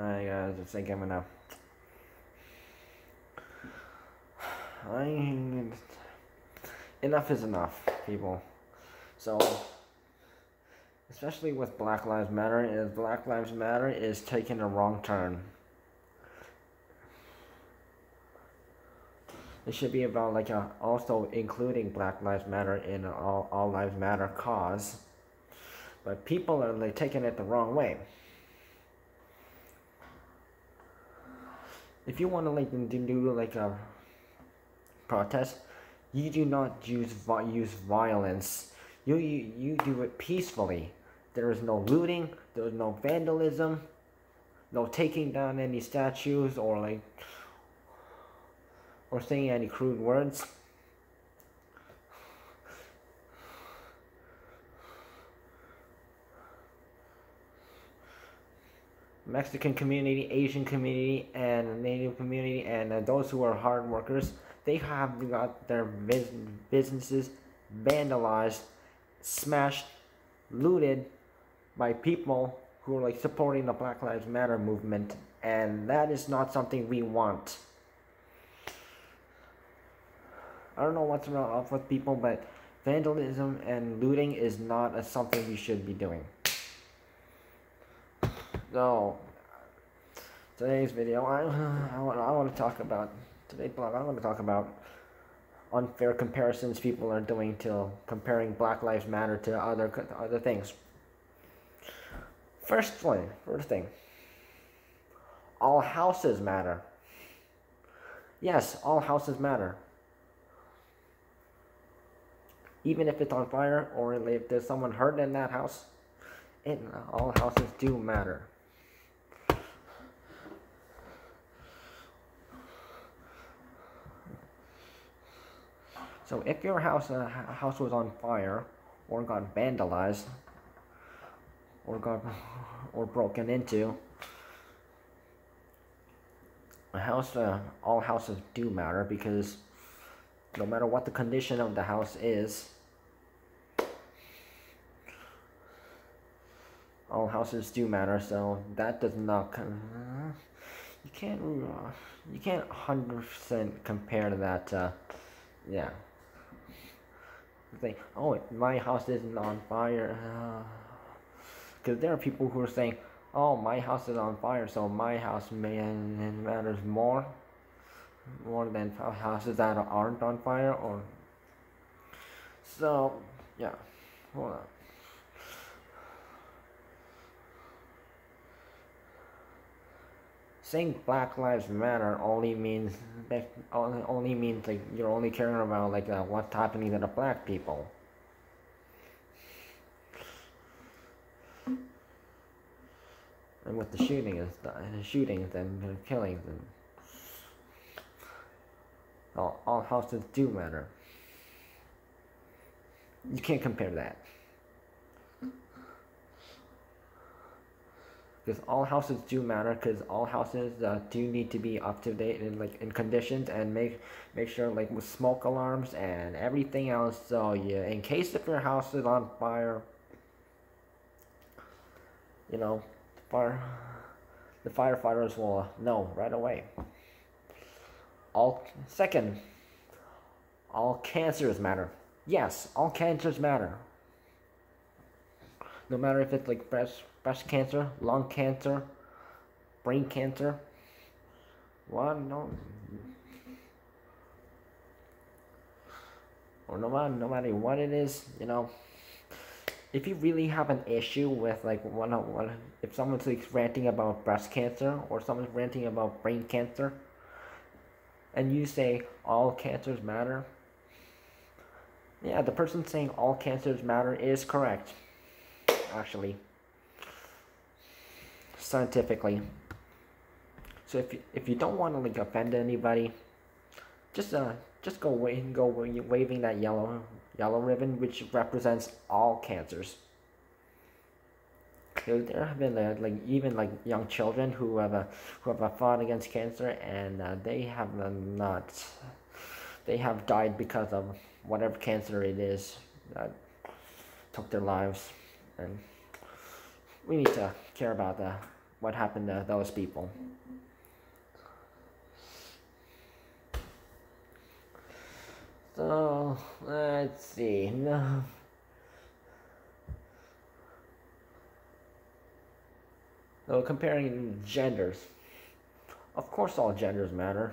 I uh, think I'm gonna. I enough is enough, people. So, especially with Black Lives Matter, is Black Lives Matter is taking a wrong turn. It should be about like a, also including Black Lives Matter in all all lives matter cause, but people are like taking it the wrong way. If you want to like do like a protest, you do not use use violence. You, you you do it peacefully. There is no looting. There is no vandalism. No taking down any statues or like or saying any crude words. Mexican community, Asian community, and Native community, and uh, those who are hard workers, they have got their businesses vandalized, smashed, looted by people who are like supporting the Black Lives Matter movement, and that is not something we want. I don't know what's up with people, but vandalism and looting is not a, something we should be doing. So, today's video, I, I, want, I want to talk about, today's blog, I want to talk about unfair comparisons people are doing to comparing Black Lives Matter to other other things. First one, first thing. All houses matter. Yes, all houses matter even if it's on fire or if there's someone hurt in that house, it, all houses do matter. So if your house uh, house was on fire or got vandalized or got or broken into, a house uh, all houses do matter because no matter what the condition of the house is all houses do matter. So that does not you can't you can't 100% compare to that uh, yeah think oh my house isn't on fire. Because uh, there are people who are saying oh my house is on fire so my house may matters more more than houses that aren't on fire or so yeah. Hold on saying Black Lives Matter only means that only means like you're only caring about like uh, what's happening to the black people. And with the shooting and the shootings and the killings and all, all houses do matter. You can't compare that. Because all houses do matter. Because all houses uh, do need to be up to date and like in conditions and make make sure like with smoke alarms and everything else. So yeah, in case if your house is on fire, you know, fire, the firefighters will know right away. All second, all cancers matter. Yes, all cancers matter. No matter if it's like breast breast cancer, lung cancer, brain cancer. What no or no matter no matter what it is, you know. If you really have an issue with like one on one if someone's like ranting about breast cancer or someone's ranting about brain cancer, and you say all cancers matter, yeah, the person saying all cancers matter is correct, actually, scientifically. So if you, if you don't want to like offend anybody, just uh just go wave, go waving that yellow yellow ribbon which represents all cancers. There have been uh, like even like young children who have uh, who have uh, fought against cancer and uh, they have uh, not they have died because of whatever cancer it is that took their lives. And we need to care about the what happened to those people. So let's see. No. So comparing genders, of course, all genders matter.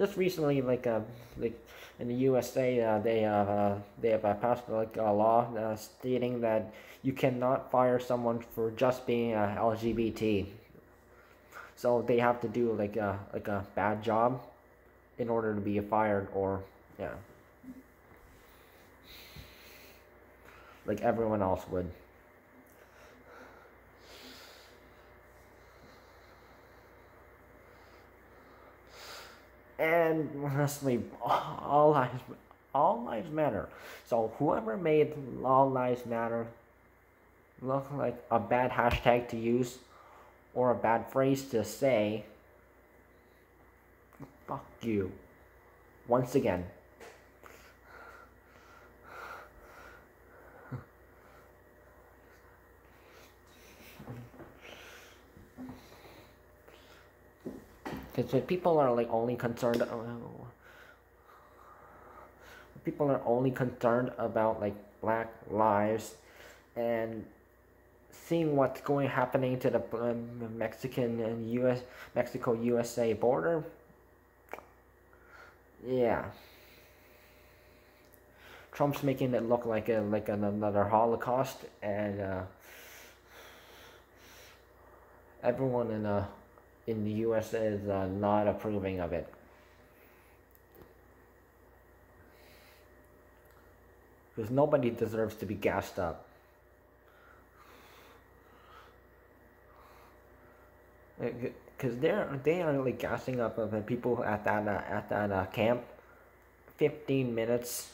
Just recently, like uh, like in the USA, uh, they uh, they have uh, passed like a law uh, stating that you cannot fire someone for just being uh, LGBT. So they have to do like a like a bad job in order to be fired or yeah like everyone else would and honestly all lives all lives matter so whoever made all lives matter look like a bad hashtag to use or a bad phrase to say Fuck you. Once again. Because people are like only concerned, uh, people are only concerned about like black lives and seeing what's going happening to the um, Mexican and U.S. Mexico USA border yeah. Trump's making it look like a like another Holocaust, and uh, everyone in uh in the U.S. is uh, not approving of it. Because nobody deserves to be gassed up. because they're they are like gassing up of the people at that uh, at that uh, camp. Fifteen minutes.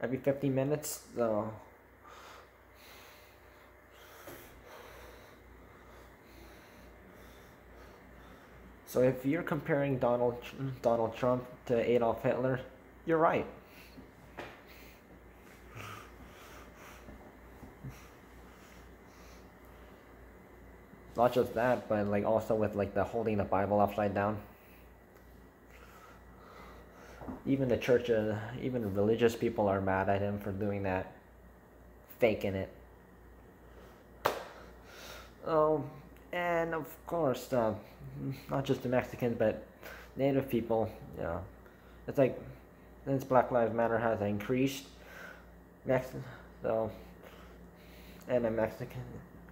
Every fifteen minutes, so. So if you're comparing Donald Donald Trump to Adolf Hitler, you're right. Not just that, but like also with like the holding the Bible upside down. Even the church, uh, even religious people are mad at him for doing that, faking it. Oh, and of course, uh, not just the Mexicans, but Native people. Yeah, it's like since Black Lives Matter has increased, Mex so and the Mexican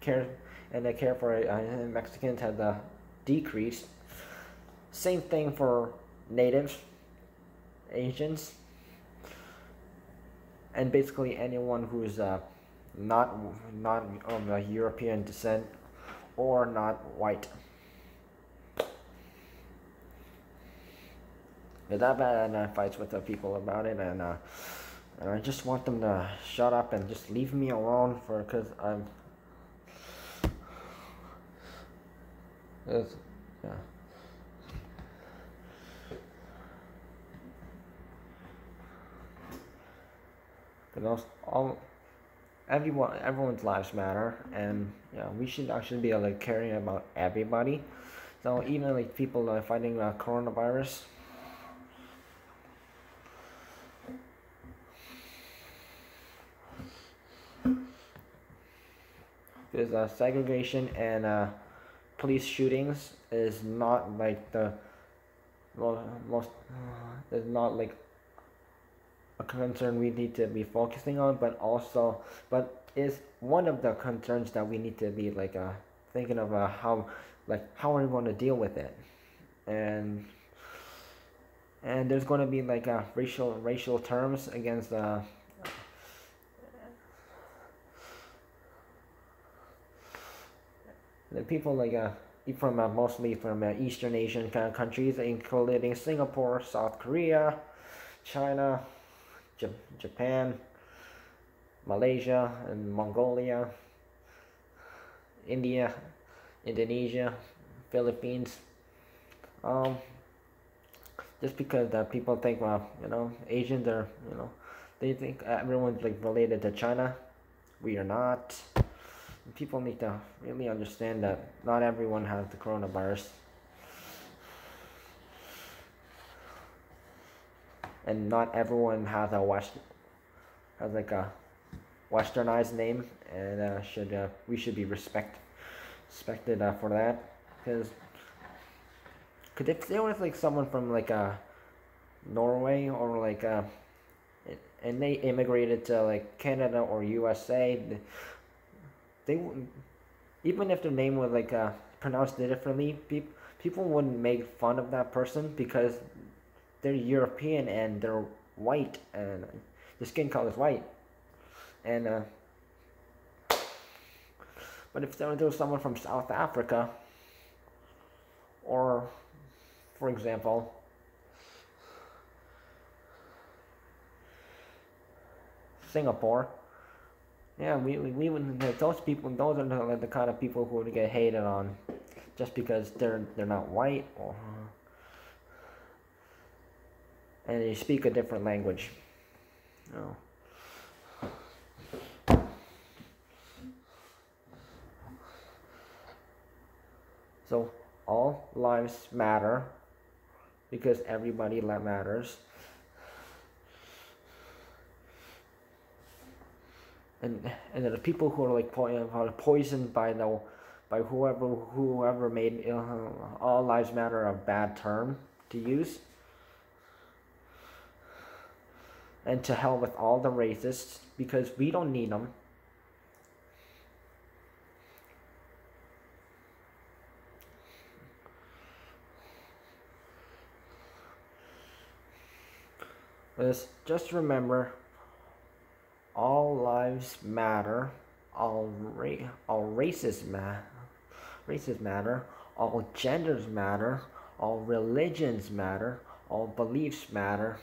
care and the care for uh, Mexicans has uh, decreased. Same thing for natives, Asians, and basically anyone who's uh, not not of European descent or not white. Because I've had uh, fights with the people about it, and uh, and I just want them to shut up and just leave me alone for because I'm It's, yeah. Because all, everyone, everyone's lives matter, and yeah, we should actually be like caring about everybody. So even like people are fighting uh, coronavirus. There's uh, segregation and uh, police shootings is not like the most uh, is not like a concern we need to be focusing on, but also but is one of the concerns that we need to be like uh, thinking of uh, how like how are we going to deal with it, and and there's going to be like uh, racial racial terms against uh, the people like uh, from uh, mostly from uh, Eastern Asian kind of countries, including Singapore, South Korea, China, Japan, Malaysia, and Mongolia, India, Indonesia, Philippines. Um, just because uh, people think, well, you know, Asians are, you know, they think everyone's like related to China. We are not. people need to really understand that not everyone has the coronavirus. And not everyone has a west has like a westernized name and uh, should uh, we should be respect respected uh, for that because could if they was like someone from like uh, Norway or like uh and they immigrated to like Canada or USA they wouldn't even if their name was like uh, pronounced differently, people people wouldn't make fun of that person because they're European and they're white and the skin color is white, and uh, but if there, was someone from South Africa, or for example. Singapore, yeah, we, we, we would, those people, those are the, the kind of people who would get hated on just because they're, they're not white or, and you speak a different language. Oh. So all lives matter because everybody matters. and and the people who are like are poisoned by the by whoever whoever made uh, all lives matter a bad term to use and to hell with all the racists because we don't need them just remember all lives matter, all ra- all races matter, races matter, all genders matter, all religions matter, all beliefs matter.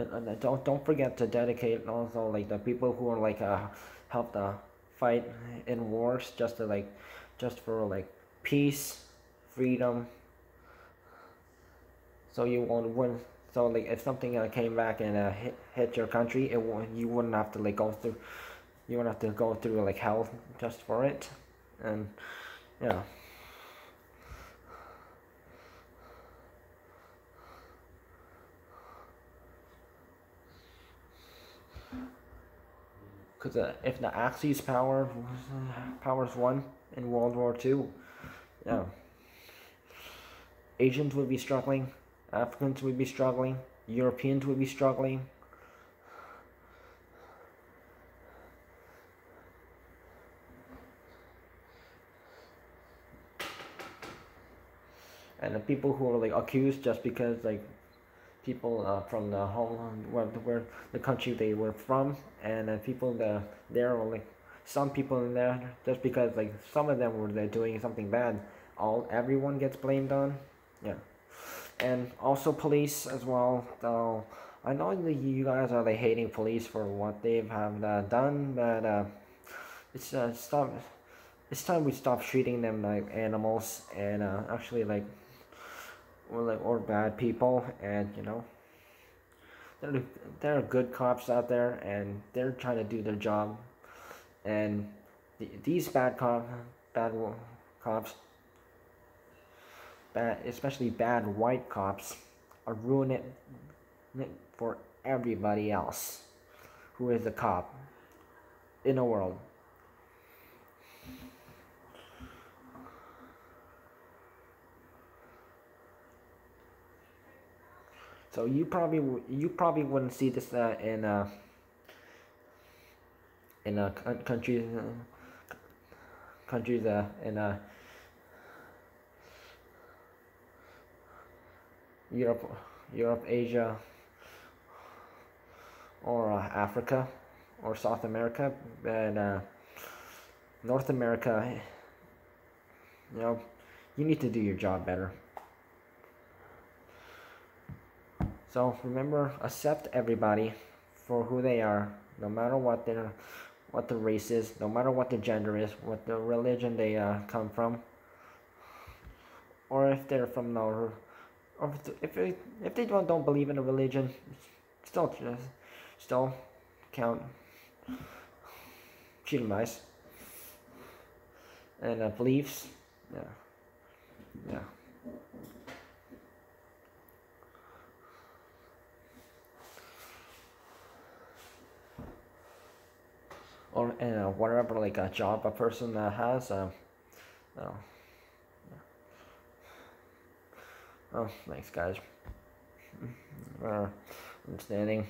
And, and don't don't forget to dedicate also like the people who are like uh help the fight in wars just to like just for like peace freedom. So you won't win so like if something uh, came back and uh, hit, hit your country it won't you wouldn't have to like go through you wouldn't have to go through like hell just for it. And yeah Because uh, if the Axis power powers won in World War II, yeah, Asians would be struggling, Africans would be struggling, Europeans would be struggling. And the people who are like accused just because like people uh, from the home where, where the country they were from and uh, people the there were like some people in there just because like some of them were there doing something bad all everyone gets blamed on yeah. And also police as well though I know that you guys are like hating police for what they have uh, done but uh, it's uh, stop it's time we stop treating them like animals and uh, actually like or like or bad people and you know there there are good cops out there and they're trying to do their job. And these bad cop bad cops bad especially bad white cops are ruining it for everybody else who is a cop in the world So you probably you probably wouldn't see this uh, in uh, in uh, countries uh, countries uh, in uh, Europe, Europe, Asia, or uh, Africa, or South America, and uh, North America. You know, you need to do your job better. So remember, accept everybody for who they are, no matter what their what the race is, no matter what the gender is, what the religion they uh, come from, or if they're from no, or if if they, if they don't don't believe in a religion, still just still count cheating mice and uh, beliefs, yeah, yeah. Or whatever like a job a person has. Uh, oh, oh, thanks guys. Uh, understanding.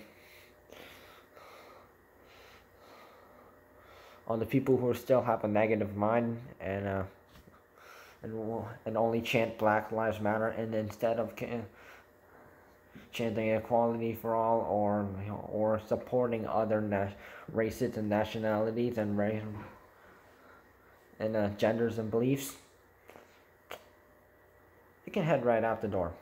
On the people who still have a negative mind and uh, and and only chant Black Lives Matter and instead of chanting equality for all or or supporting other races and nationalities and race and uh, genders and beliefs, you can head right out the door.